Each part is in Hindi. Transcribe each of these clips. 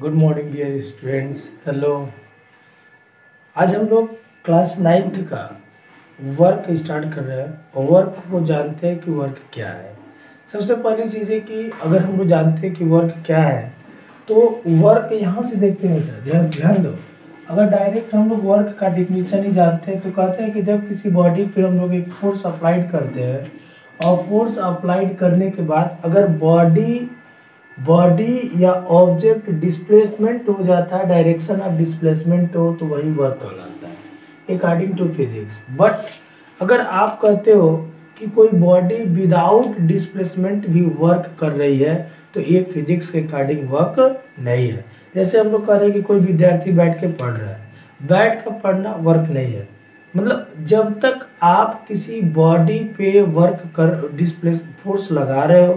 Good morning dear students hello आज हम लोग क्लास नाइन्थ का वर्क स्टार्ट कर रहे हैं वर्क को जानते हैं कि वर्क क्या है। सबसे पहली चीज़ है कि अगर हम लोग जानते हैं कि वर्क क्या है तो वर्क यहाँ से देखते हैं बेटा ध्यान ध्यान दो। अगर डायरेक्ट हम लोग वर्क का डिफिनीशन ही जानते हैं तो कहते हैं कि जब किसी बॉडी पे हम लोग एक फोर्स अप्लाइड करते हैं और फोर्स अप्लाइड करने के बाद अगर बॉडी बॉडी या ऑब्जेक्ट डिस्प्लेसमेंट हो जाता है, डायरेक्शन ऑफ़ डिस्प्लेसमेंट हो तो वही वर्क कहलाता है अकॉर्डिंग टू फिजिक्स बट अगर आप कहते हो कि कोई बॉडी विदाउट डिस्प्लेसमेंट भी वर्क कर रही है तो ये फिजिक्स के अकॉर्डिंग वर्क नहीं है। जैसे हम लोग कह रहे हैं कि कोई विद्यार्थी बैठ के पढ़ रहा है, बैठ कर पढ़ना वर्क नहीं है। मतलब जब तक आप किसी बॉडी पे वर्क कर डिस्प्लेस फोर्स लगा रहे हो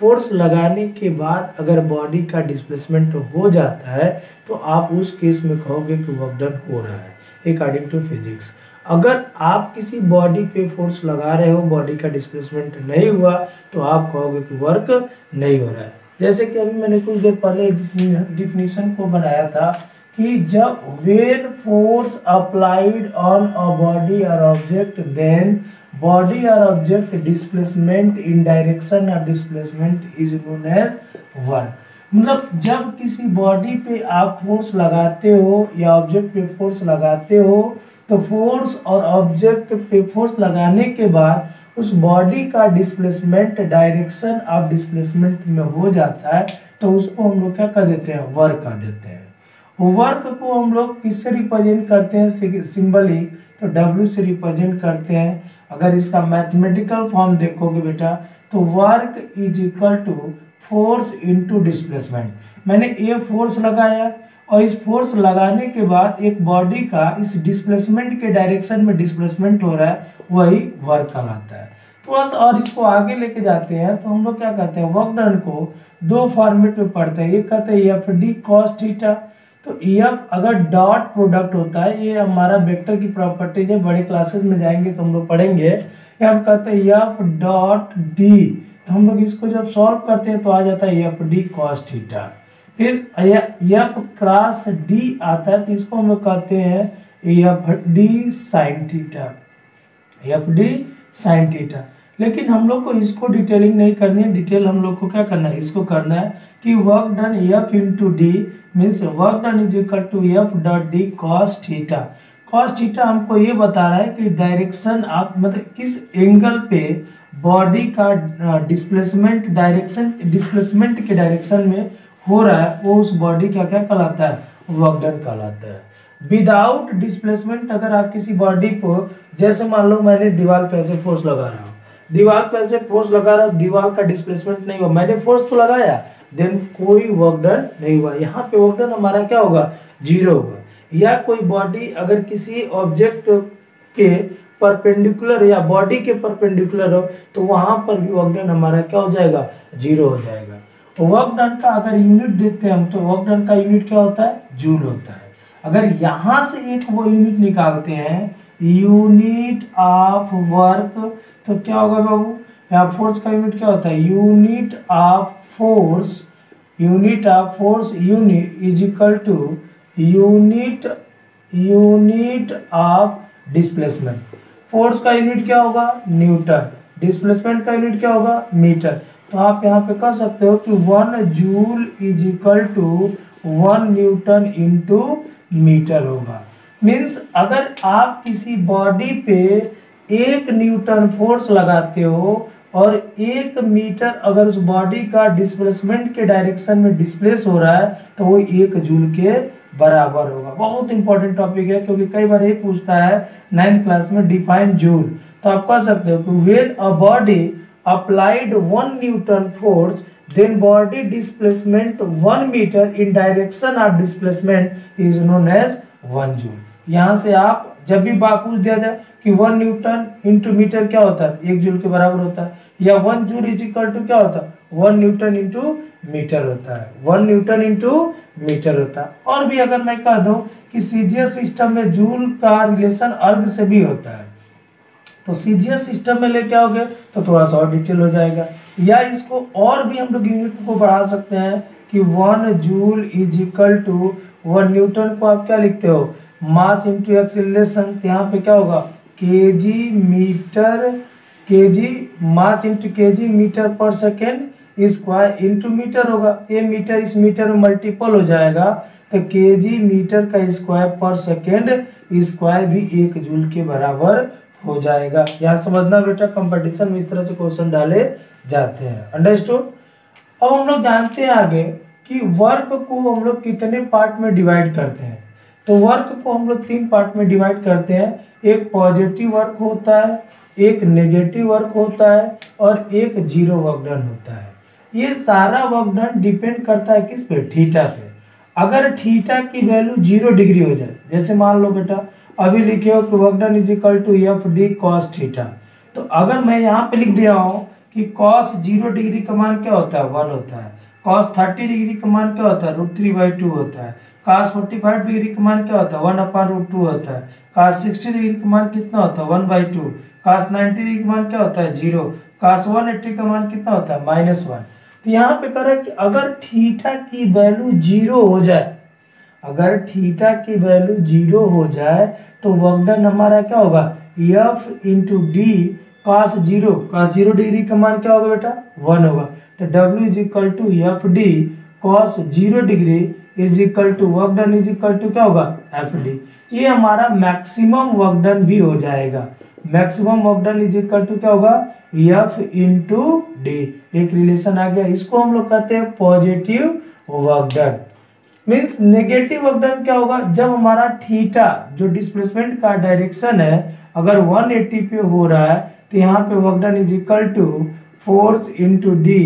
फोर्स लगाने के बाद अगर बॉडी का डिस्प्लेसमेंट हो जाता है तो आप उस केस में कहोगे कि वर्क डन हो रहा है अकॉर्डिंग टू फिजिक्स अगर आप किसी बॉडी पे फोर्स लगा रहे हो, बॉडी का डिस्प्लेसमेंट नहीं हुआ तो आप कहोगे कि वर्क नहीं हो रहा है। जैसे कि अभी मैंने कुछ देर पहले डिफिनीशन को बनाया था कि जब when force applied on a body or object then body or object displacement in direction of displacement is known as work. मतलब जब किसी बॉडी पे आप फोर्स लगाते हो या ऑब्जेक्ट पे फोर्स लगाते हो तो फोर्स और ऑब्जेक्ट पे फोर्स लगाने के बाद उस बॉडी का डिस्प्लेसमेंट डायरेक्शन ऑफ़ डिस्प्लेसमेंट में हो जाता है तो उसको हम लोग क्या कर देते हैं? वर्क कर देते हैं। वर्क को हम लोग किससे रिप्रेजेंट करते हैं? सिंबली तो डब्ल्यू से रिप्रेजेंट करते हैं। अगर इसका मैथमेटिकल फॉर्म देखोगे बेटा तो work is equal to force into displacement मैंने ये फोर्स लगाया और इस फोर्स लगाने के बाद एक बॉडी का इस डिस्प्लेसमेंट के डायरेक्शन में डिस्प्लेसमेंट हो रहा है, वही वर्क कहलाता है। तो बस और इसको आगे लेके जाते हैं तो हम लोग क्या कहते हैं वर्क डन को दो फॉर्मेट में पढ़ते हैं। एक कहते हैं एफ़ डी कॉस थीटा तो एफ़ अगर डॉट प्रोडक्ट होता है, ये हमारा वेक्टर की प्रॉपर्टीज़ है, बड़े क्लासेस में जाएँगे तो हम लोग पढ़ेंगे। एफ़ कहते हैं एफ़ डॉट डी तो हम लोग इसको जब सॉल्व करते हैं तो आ जाता है यफ डी कॉस थीटा फिर एफ़ क्रॉस डी आता है तो इसको हम लोग कहते हैं F D sine theta F D sine theta लेकिन हम लोग को इसको डिटेलिंग नहीं करनी है। डिटेल हम लोग को क्या करना है? इसको करना है कि work done F into D means work done is equal to F dot D cos theta cos theta हमको ये बता रहा है कि डायरेक्शन आप मतलब किस एंगल पे बॉडी का डिस्प्लेसमेंट डायरेक्शन डिस्प्लेसमेंट के डायरेक्शन में हो रहा है, वो उस बॉडी का क्या कहलाता है? वर्क डन कहलाता है। विदाउट डिस्प्लेसमेंट अगर आप किसी बॉडी को, जैसे मान लो मैंने दीवार पे ऐसे फोर्स लगा रहा हूँ दीवार पर ऐसे फोर्स लगा रहा, दीवार का डिस्प्लेसमेंट नहीं हुआ। मैंने फोर्स तो लगाया देन कोई वर्क डन नहीं हुआ। यहाँ पे वर्क डन हमारा क्या होगा? ज़ीरो होगा। या कोई बॉडी अगर किसी ऑब्जेक्ट के परपेंडिकुलर या बॉडी के परपेंडिकुलर हो तो वहाँ पर भी वर्क डन हमारा क्या हो जाएगा? ज़ीरो हो जाएगा। वर्क डन का अगर यूनिट देखते हैं हम तो वर्क डन का यूनिट क्या होता है? जूल होता है। अगर यहाँ से एक वो यूनिट निकालते हैं यूनिट ऑफ़ वर्क तो क्या होगा बाबू? यहाँ फोर्स का यूनिट क्या होता है? Unit of force, unit of force, unit is equal to unit unit of displacement. Force का यूनिट क्या होगा? न्यूटन डिस्प्लेसमेंट का यूनिट क्या होगा? मीटर तो आप यहाँ पे कह सकते हो कि one joule is equal to one newton into metre होगा। मीन्स अगर आप किसी बॉडी पे एक न्यूटन फोर्स लगाते हो और एक मीटर अगर उस बॉडी का डिस्प्लेसमेंट के डायरेक्शन में डिस्प्लेस हो रहा है तो वो एक जूल के बराबर होगा। बहुत इंपॉर्टेंट टॉपिक है, क्योंकि कई बार ये पूछता है नाइन्थ क्लास में डिफाइन जूल तो आप कह सकते हो कि when a body applied one newton force then body displacement one metre in direction of displacement is known as one joule यहाँ से आप जब भी बात पूछ दिया जाए कि वन न्यूटन इंटू मीटर क्या होता है? एक जूल के बराबर होता है। या one joule is equal to क्या होता है? वन न्यूटन इंटू मीटर होता है। वन न्यूटन इंटू मीटर होता है। और भी अगर मैं कह दूँ कि सीजीएस सिस्टम में जूल का रिलेशन अर्ग से भी होता है तो सीजीएस सिस्टम में लेके आओगे तो थोड़ा सा और डिटेल हो जाएगा। या इसको और भी हम लोग यूनिट को बढ़ा सकते हैं कि one joule is equal to one newton को आप क्या लिखते हो? मास इंटू एक्सिलेशन यहाँ पे क्या होगा? के जी मीटर के G mass into K G metre per second square into metre होगा। ये मीटर इस मीटर में मल्टीपल हो जाएगा। तो के जी मीटर का स्क्वायर पर सेकेंड स्क्वायर भी एक जूल के बराबर हो जाएगा। यहाँ समझना बेटा कंपटीशन में इस तरह से क्वेश्चन डाले जाते हैं। अंडरस्टूड अब हम लोग जानते हैं आगे कि वर्क को हम लोग कितने पार्ट में डिवाइड करते हैं। तो वर्क को हम लोग तीन पार्ट में डिवाइड करते हैं। एक पॉजिटिव वर्क होता है, एक नेगेटिव वर्क होता है और एक ज़ीरो वर्क डन होता है। ये सारा वर्क डन डिपेंड करता है किस पे? थीटा पे। अगर थीटा की वैल्यू ज़ीरो डिग्री हो जाए, जैसे मान लो बेटा, अभी लिखे हो कि work done is equal to F D cos theta. तो अगर मैं यहाँ पे लिख दिया हूँ कि कॉस ज़ीरो डिग्री का मान क्या होता है? वन होता है। कॉस थर्टी डिग्री का मान क्या होता है? रूट थ्री बाई टू होता है। कास फोर्टी फाइव डिग्री का मान क्या होता है? वन अपान रूट टू होता है। कास सिक्सटी डिग्री का मान कितना होता है? One by two cos ninety degree का मान क्या होता है? ज़ीरो कास वन एट्टी का मान कितना होता है? माइनस वन तो यहाँ पे कह रहा है कि अगर थीटा की वैल्यू ज़ीरो हो जाए, अगर थीटा की वैल्यू ज़ीरो हो जाए तो वर्कडन हमारा क्या होगा? F into D cos zero cos zero degree का मान क्या होगा बेटा? वन होगा। तो W is equal to F D cos zero degree is equal to work done is equal to क्या होगा? एफ़ डी ये हमारा मैक्सिमम वर्क डन भी हो जाएगा। Maximum work done is equal to क्या होगा? एफ़ इंटू डी एक रिलेशन आ गया। इसको हम लोग कहते हैं positive work done means negative work done क्या होगा? जब हमारा थीटा जो डिस्प्लेसमेंट का डायरेक्शन है, अगर 180 पे हो रहा है तो यहाँ पे work done is equal to force into D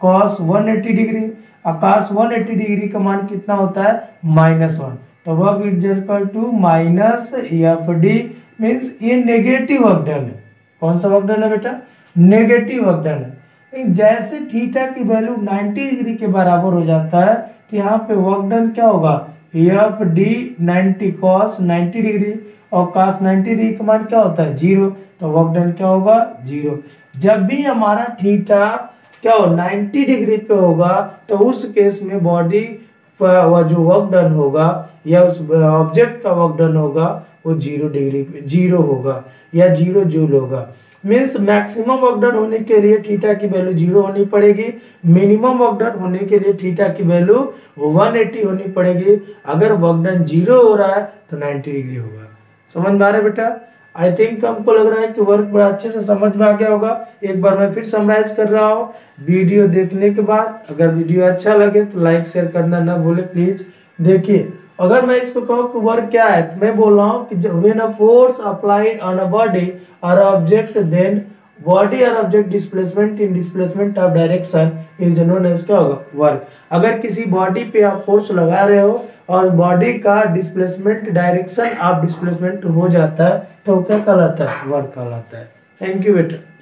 cos one degree Akash 180 degree का मान कितना होता है? Minus one. तो work is equal to minus F D means ये नेगेटिव वर्क डन है। कौन सा वर्क डन है बेटा? नेगेटिव वर्क डन है जैसे थीटा की वैल्यू 90 डिग्री के बराबर हो जाता है तो यहाँ पे वर्क डन क्या होगा? F D ninety cos ninety degree और कास नाइन्टी डिग्री का मान क्या होता है? ज़ीरो। तो वर्क डन क्या होगा? ज़ीरो। जब भी हमारा थीटा क्या हो 90 डिग्री पे होगा तो उस केस में बॉडी जो वर्क डन होगा, या उस ऑब्जेक्ट का वर्क डन होगा, वो ज़ीरो डिग्री पे ज़ीरो होगा, या ज़ीरो जूल होगा। मीन्स मैक्सिमम वर्क डन होने के लिए थीटा की वैल्यू ज़ीरो होनी पड़ेगी मिनिमम वर्क डन होने के लिए थीटा की वैल्यू 180 होनी पड़ेगी। अगर वर्क डन ज़ीरो हो रहा है तो 90 डिग्री होगा। समझ में आ रहा है बेटा? आई थिंक हमको लग रहा है कि वर्क बड़ा अच्छे से समझ में आ गया होगा। एक बार मैं फिर समराइज कर रहा हूँ। वीडियो देखने के बाद अगर वीडियो अच्छा लगे तो लाइक शेयर करना ना भूले प्लीज़ देखिए, अगर मैं इसको कहूँ कि वर्क क्या है तो मैं बोल रहा हूँ कि when a force applied on a body or object then body or object displacement in displacement of direction is known as क्या होगा? वर्क अगर किसी बॉडी पे आप फोर्स लगा रहे हो और बॉडी का डिस्प्लेसमेंट डायरेक्शन ऑफ़ डिस्प्लेसमेंट हो जाता है तो क्या कहलाता है? वर्क कहलाता है। थैंक यू बेटा।